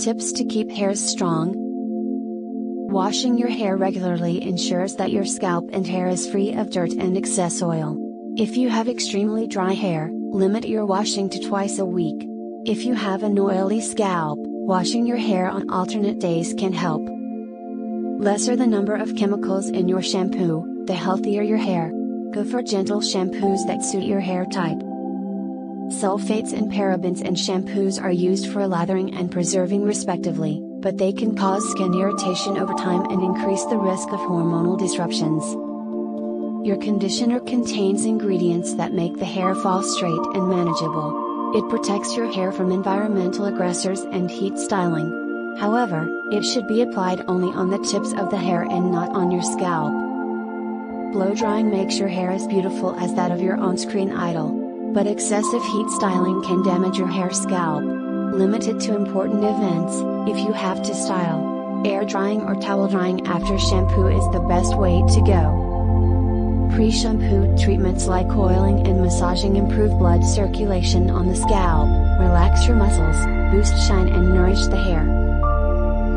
Tips to keep hairs strong. Washing your hair regularly ensures that your scalp and hair is free of dirt and excess oil. If you have extremely dry hair, limit your washing to twice a week. If you have an oily scalp, washing your hair on alternate days can help. Lesser the number of chemicals in your shampoo, the healthier your hair. Go for gentle shampoos that suit your hair type. Sulfates and parabens in shampoos are used for lathering and preserving respectively, but they can cause skin irritation over time and increase the risk of hormonal disruptions. Your conditioner contains ingredients that make the hair fall straight and manageable. It protects your hair from environmental aggressors and heat styling. However, it should be applied only on the tips of the hair and not on your scalp. Blow drying makes your hair as beautiful as that of your on-screen idol. But excessive heat styling can damage your hair scalp. Limited to important events, if you have to style. Air drying or towel drying after shampoo is the best way to go. Pre-shampoo treatments like oiling and massaging improve blood circulation on the scalp, relax your muscles, boost shine and nourish the hair.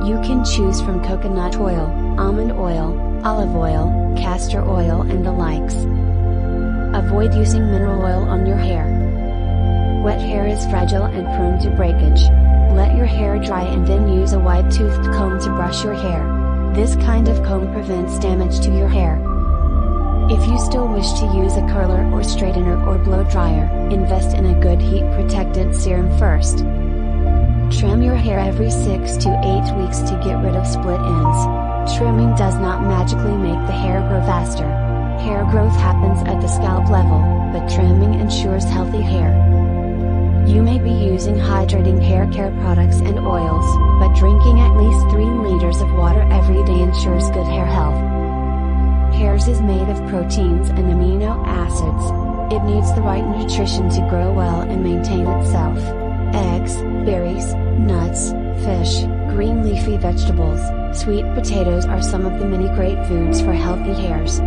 You can choose from coconut oil, almond oil, olive oil, castor oil and the likes. Avoid using mineral oil on your hair. Wet hair is fragile and prone to breakage. Let your hair dry and then use a wide-toothed comb to brush your hair. This kind of comb prevents damage to your hair. If you still wish to use a curler or straightener or blow dryer, invest in a good heat protectant serum first. Trim your hair every 6 to 8 weeks to get rid of split ends. Trimming does not magically make the hair grow faster. Hair growth happens at the scalp level, but trimming ensures healthy hair. You may be using hydrating hair care products and oils, but drinking at least 3 liters of water every day ensures good hair health. Hairs is made of proteins and amino acids. It needs the right nutrition to grow well and maintain itself. Eggs, berries, nuts, fish, green leafy vegetables, sweet potatoes are some of the many great foods for healthy hairs.